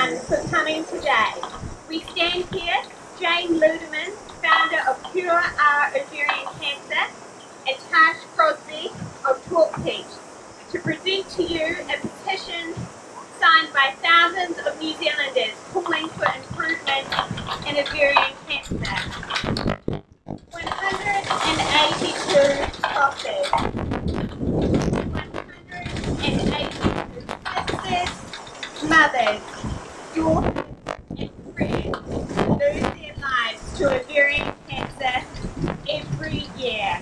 everyone for coming today. We stand here, Jane Ludemann, founder of Cure Our Ovarian Cancer, and Tash Crosby of Talk to present to you a petition signed by thousands of New Zealanders calling for improvement in ovarian cancer. 182 crosses. 182 sisters, mothers, daughters, and friends lose their lives to ovarian cancer every year.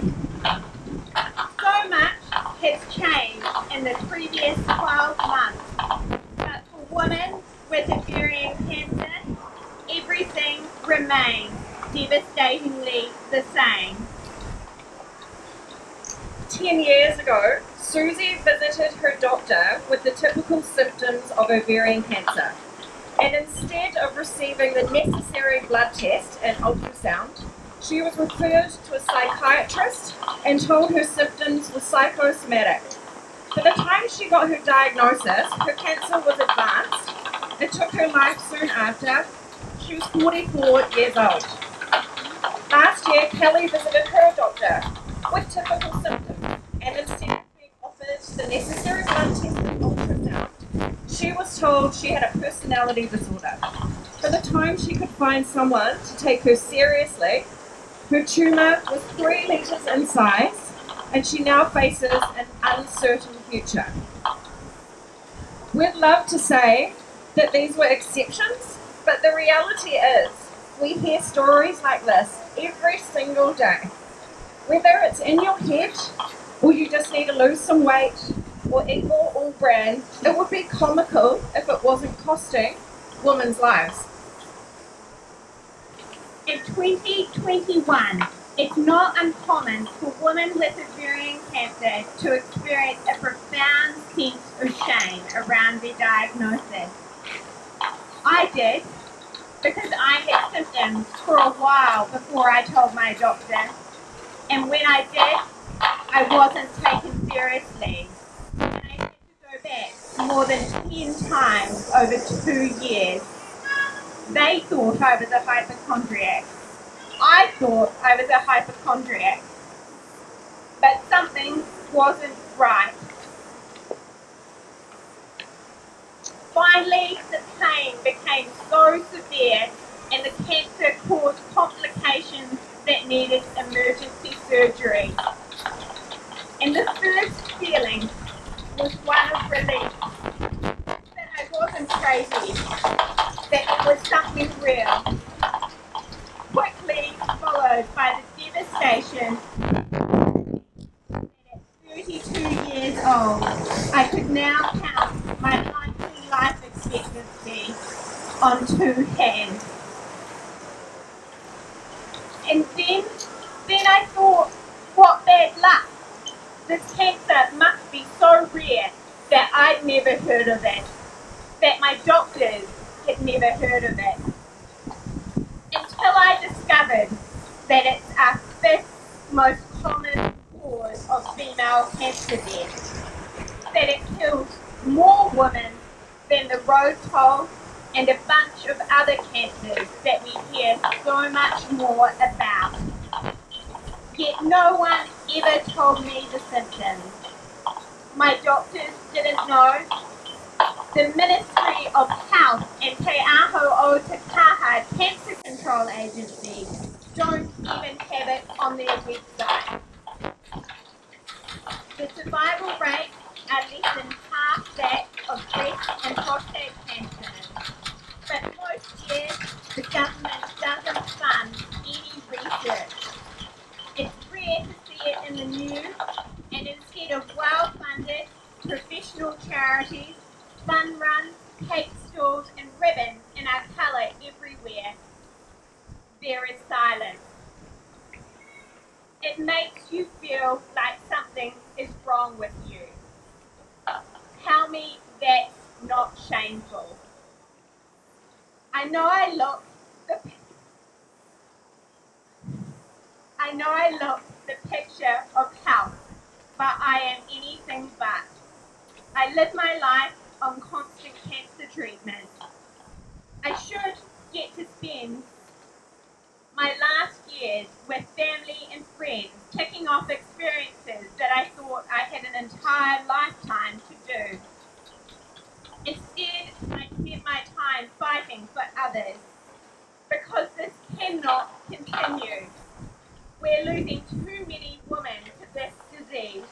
So much has changed in the previous 12 months, but for women with ovarian cancer, everything remains devastatingly the same. Ten years ago, Susie visited her doctor with the typical symptoms of ovarian cancer. And instead of receiving the necessary blood test and ultrasound, she was referred to a psychiatrist and told her symptoms were psychosomatic. By the time she got her diagnosis, her cancer was advanced and took her life soon after. She was 44 years old. Last year, Kelly visited her doctor with typical symptoms, and instead of being offered the necessary blood test she was told she had a personality disorder. By the time she could find someone to take her seriously, her tumour was three metres in size, and she now faces an uncertain future. We'd love to say that these were exceptions, but the reality is we hear stories like this every single day. Whether it's in your head or you just need to lose some weight or more all brand, it would be comical if it wasn't costing women's lives. In 2021, it's not uncommon for women with ovarian cancer to experience a profound sense of shame around their diagnosis. I did because I had symptoms for a while before I told my doctor, and when I did, I wasn't taken seriously. More than 10 times over two years. They thought I was a hypochondriac. I thought I was a hypochondriac. But something wasn't right. Finally, the pain became so severe and the cancer caused complications that needed emergency surgery. And the first feeling was one of relief that I wasn't crazy, that it was something real. Quickly followed by the devastation at 32 years old, I could now count my likely life expectancy on two hands. And then, then I thought, what bad luck. This cancer must be so rare that I'd never heard of it, that my doctors had never heard of it. Until I discovered that it's our fifth most common cause of female cancer death, that it kills more women than the road toll and a bunch of other cancers that we hear so much more about. Yet no one ever told me the symptoms. My doctors didn't know. The Ministry of Health and Te Aho o Te Kahu Cancer Control Agency don't even have it on their website. The survival rates are less than half that of breast and prostate cancer. But most years, the government doesn't fund any research. It's rare to see it in the news, and instead of well-funded charities, fun runs, cake stalls, and ribbons in our colour everywhere, there is silence. It makes you feel like something is wrong with you. Tell me that's not shameful. I know I look the I know I look the picture of health, but I am but. I live my life on constant cancer treatment. I should get to spend my last years with family and friends, kicking off experiences that I thought I had an entire lifetime to do. Instead, I spent my time fighting for others because this cannot continue. We're losing too many women to this disease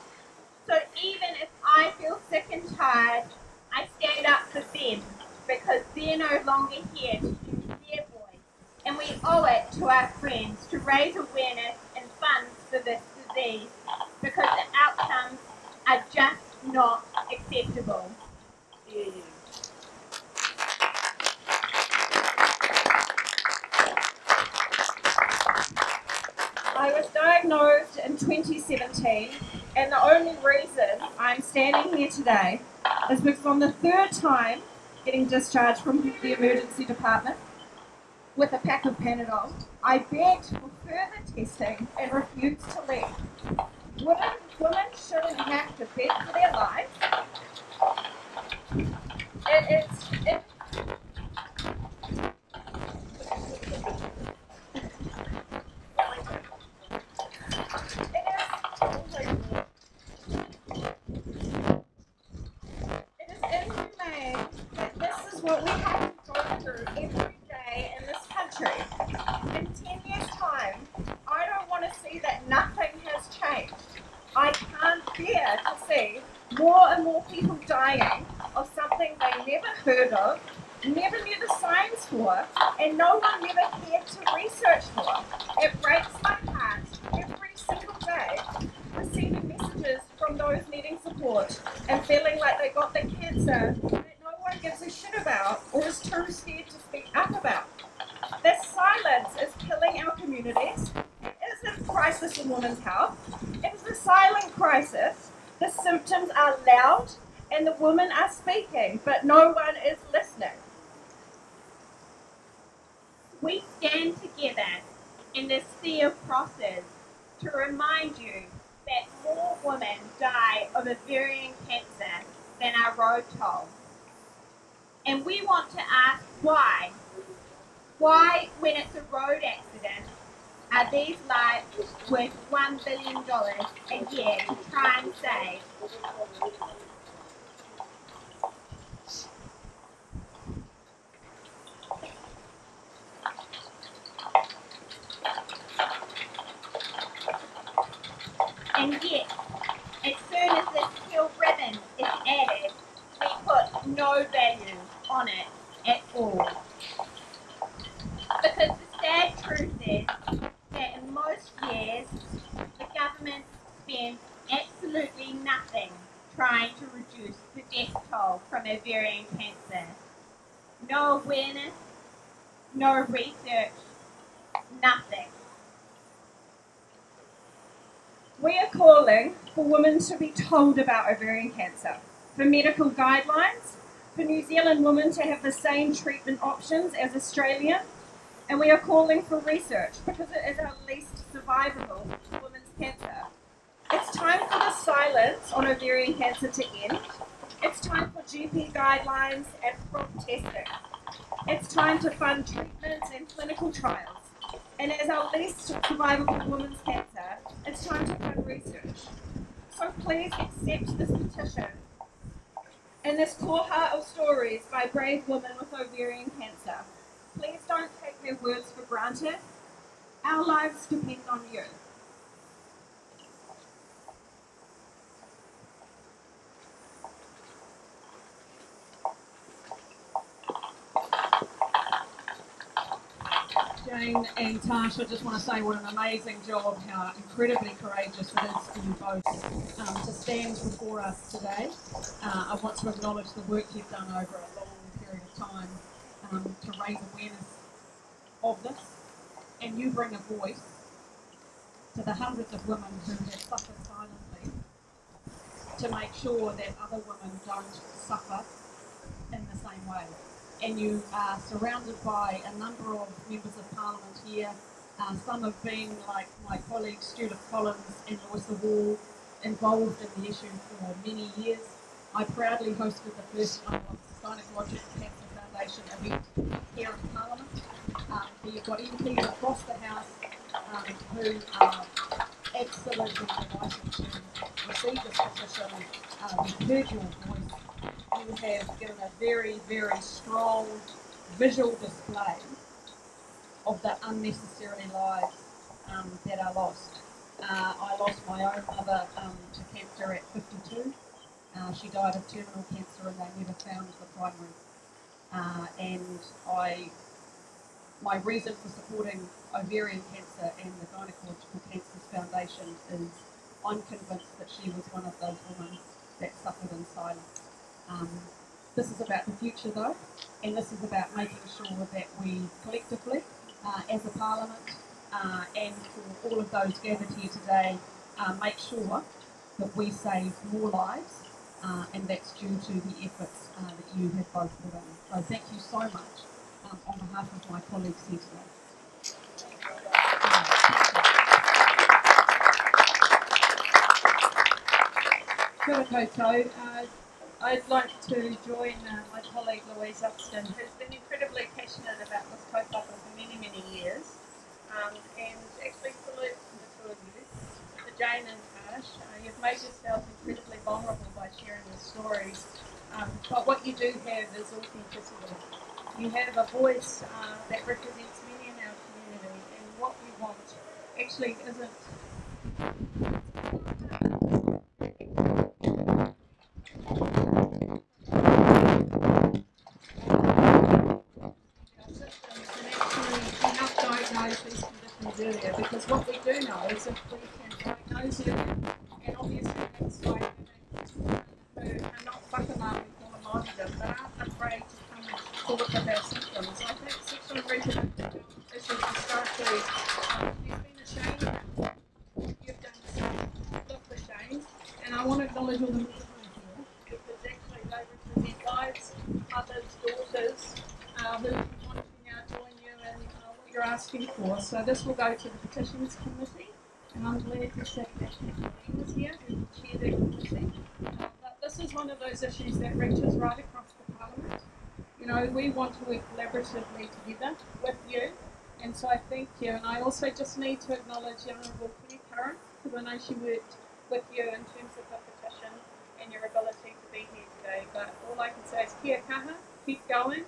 and tired, I stand up for them because they're no longer here to use their voice. And we owe it to our friends to raise awareness and funds for this disease because the outcomes are just not acceptable. I was diagnosed in 2017, and the only reason I'm standing here today is because on the third time getting discharged from the emergency department with a pack of Panadol, I begged for further testing and refused to leave. Women, women shouldn't have to beg for their lives. It is, it, It is inhumane that this is what we have to go through every day in this country. In 10 years' time, I don't want to see that nothing has changed. I can't bear to see more and more people dying of something they never heard of, never knew the signs for, and no one ever cared to research for. It breaks my heart every single day receiving messages from those needing support and feeling like they got the cancer that no one gives a shit about or is too scared to speak up about. This silence is killing our communities. It isn't a crisis in women's health. It is a silent crisis. The symptoms are loud and the women are speaking, but no one is listening. We stand together in this sea of crosses to remind you that more women die of ovarian cancer than are road toll. And we want to ask why. Why, when it's a road accident, are these lives worth $1 billion a year to try and save? And yet, as soon as this steel ribbon is added, we put no value on it at all. Because the sad truth is that in most years, the government spends absolutely nothing trying to reduce the death ovarian cancer. No awareness, no research, nothing. We are calling for women to be told about ovarian cancer, for medical guidelines, for New Zealand women to have the same treatment options as Australia, and we are calling for research because it is our least survivable women's cancer. It's time for the silence on ovarian cancer to end. It's time for GP guidelines and prompt testing. It's time to fund treatments and clinical trials. And as our least survivable women's cancer, it's time to fund research. So please accept this petition and this core heart of stories by brave women with ovarian cancer. Please don't take their words for granted. Our lives depend on you. Jane and Tasha, just want to say what an amazing job, how incredibly courageous it is for you both um, to stand before us today. Uh, I want to acknowledge the work you've done over a long period of time um, to raise awareness of this, and you bring a voice to the hundreds of women who have suffered silently to make sure that other women don't suffer in the same way and you are surrounded by a number of members of parliament here. Uh, some have been, like my colleague Stuart Collins and Louisa Wall, involved in the issue for many years. I proudly hosted the first Gynecologic Cancer Foundation event here in Parliament. Um, you've got MPs across the House um, who are absolutely delighted to receive this petition. Um, heard your voice. You have given a very, very strong visual display of the unnecessary lives um, that are lost. Uh, I lost my own mother um, to cancer at 52. Uh, she died of terminal cancer and they never found the primary. Uh, and I, my reason for supporting ovarian cancer and the Gynecological Cancers Foundation is I'm convinced that she was one of those women that suffered in silence. Um, this is about the future though, and this is about making sure that we collectively, uh, as a parliament, uh, and for all of those gathered here today, uh, make sure that we save more lives, uh, and that's due to the efforts uh, that you have both put in. So thank you so much um, on behalf of my colleagues here today. Kia ora koutou. I'd like to join uh, my colleague Louise Upston, who's been incredibly passionate about this kaupapa for many, many years. Um, and actually salute the two of you, to Jane and Tash. Uh, you've made yourself incredibly vulnerable by sharing your stories. Um, but what you do have is authenticity. You have a voice uh, that represents many in our community, and what we want actually isn't our systems and actually help diagnose these conditions earlier because what if we can diagnose earlier and obviously that's why are not whakamaru them but aren't afraid to come forward with their symptoms. I think sexual and reproductive issues historically um, there's been a shame you've done the same. Look the shame and I want to acknowledge all the men here because actually they represent lives, mothers, daughters who want to now join you in uh, what you're asking for. So this will go to the petitions committee, this is one of those issues that reaches right across the parliament. You know, we want to work collaboratively together with you, and so I thank you. And I also just need to acknowledge the Honourable Penny Curran, because I know she worked with you in terms of the petition and your ability to be here today. But all I can say is kia kaha, keep going.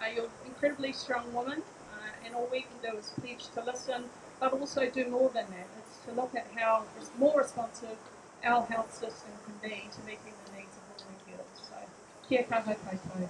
Uh, you're an incredibly strong woman, uh, and all we can do is pledge to listen, but also do more than that. It's to look at how more responsive our health system can be to meeting the needs of women and girls. So, kia kaha koutou.